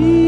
you.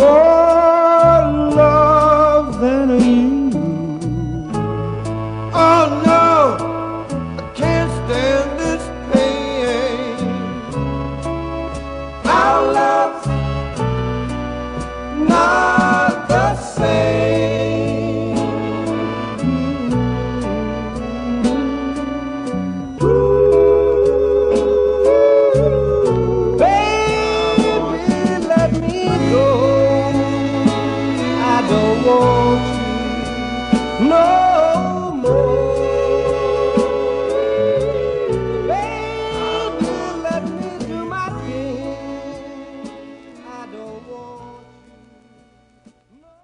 more love than you. Oh no. walk